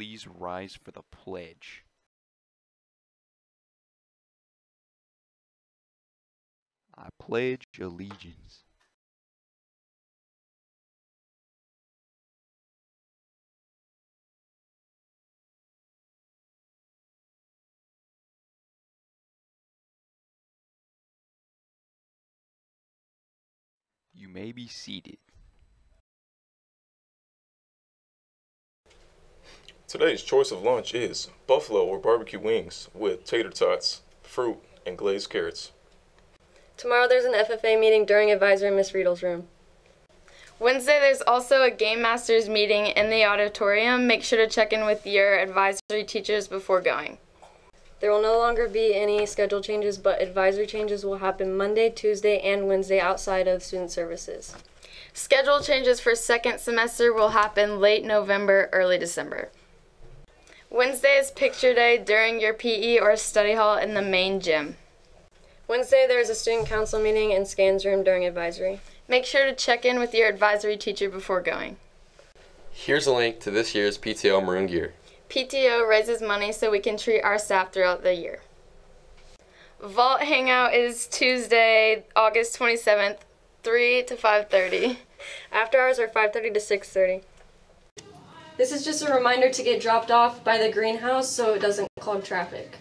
please rise for the pledge? I pledge allegiance You may be seated. Today's choice of lunch is buffalo or barbecue wings with tater tots, fruit, and glazed carrots. Tomorrow there's an FFA meeting during advisory in Miss Riedel's room. Wednesday, there's also a Game Masters meeting in the auditorium. Make sure to check in with your advisory teachers before going. There will no longer be any schedule changes, but advisory changes will happen Monday, Tuesday, and Wednesday outside of student services. Schedule changes for second semester will happen late November, early December. Wednesday is picture day during your PE or study hall in the main gym. Wednesday there's a student council meeting in scans room during advisory. Make sure to check in with your advisory teacher before going. Here's a link to this year's PTO maroon gear. PTO raises money so we can treat our staff throughout the year. Vault Hangout is Tuesday, August 27th, 3 to 5:30. After hours are 5:30 to 6:30. This is just a reminder to get dropped off by the greenhouse so it doesn't clog traffic.